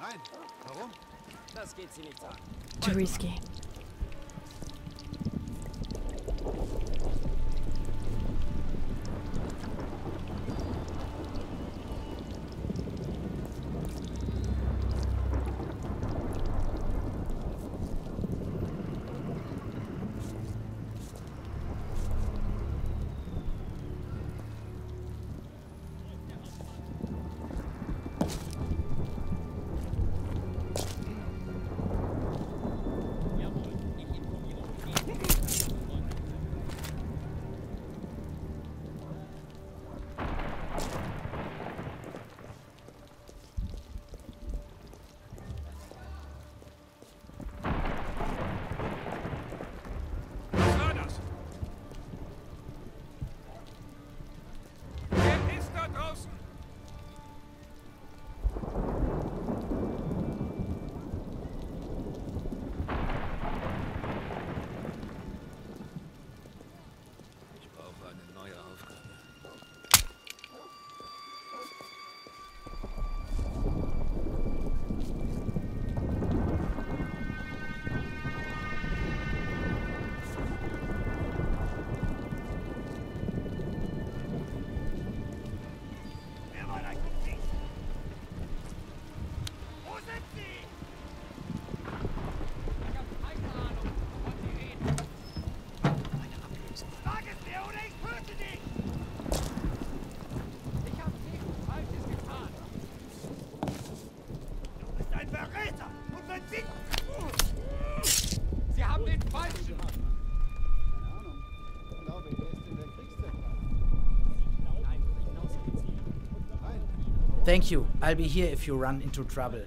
Nein. Warum? Das geht sie nichts an. Too risky. Thank you. I'll be here if you run into trouble.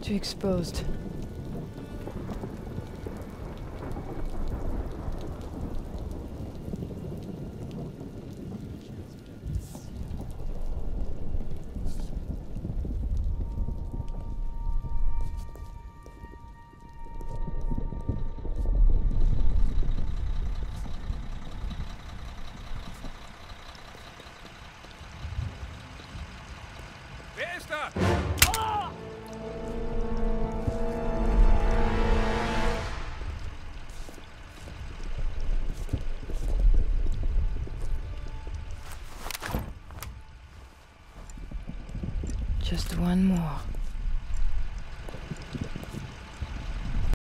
Too exposed. Ist? Just one more.